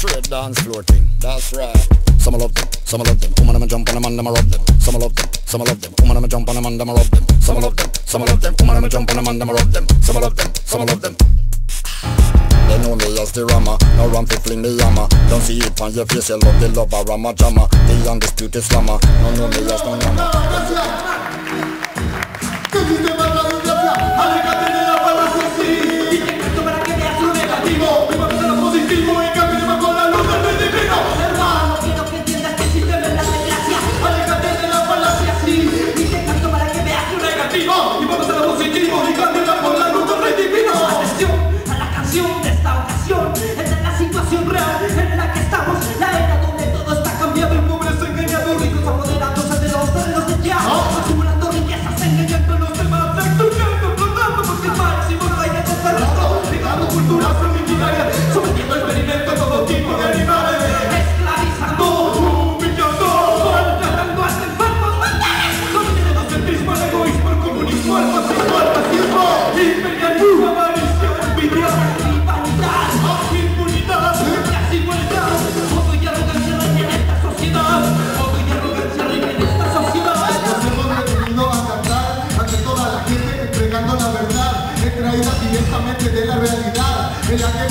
Straight dance floor thing, that's right. Some love them, some love them. Woman, I'ma jump on them and I'ma rub them. Some love them, some love them. Woman, I'ma jump on them and I'ma rub them. Some love them, some love them. Woman, I'ma jump on them and I'ma rub them. Some love them, some love them. They know me as the rama, no run fi fling the hammer Don't see it on your face, you love the lover, rama jama The undisputed slammer, no know me as no rama esta ocasión.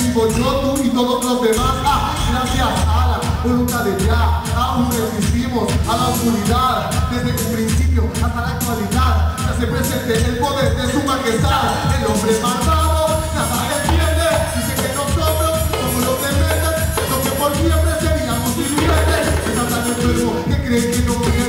Vivo yo, tú y todos los demás. Ah, gracias a la voluntad de ya, aún resistimos a la oscuridad, desde el principio hasta la actualidad, se hace presente el poder de su majestad, el hombre malvado, nada defiende, dice que nosotros somos los dementes, los que por siempre seríamos inmigrantes, es tan enfermo que creen que no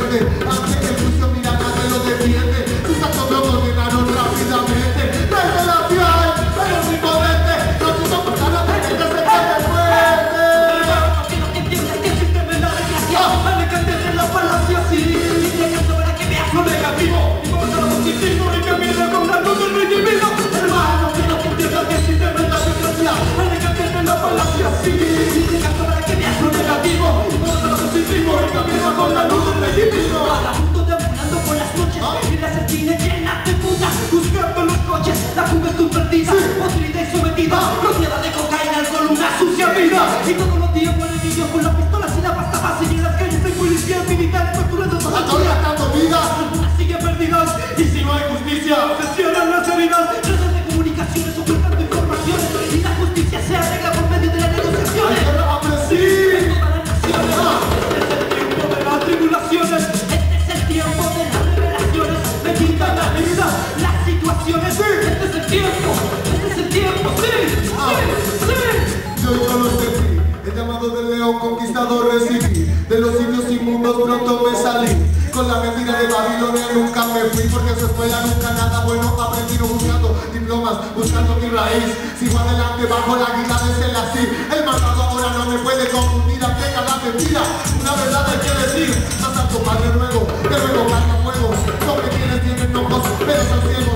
de los sitios inmundos pronto me salí, con la mentira de Babilonia nunca me fui, porque su escuela nunca nada bueno aprendí, no buscando diplomas, buscando mi raíz, sigo adelante bajo la guía de Selassie, el malvado ahora no me puede confundir, aplica la mentira, una verdad hay que decir, a Santo Padre ruego, que luego marca fuego, sobre quienes tienen ojos, pero son ciegos,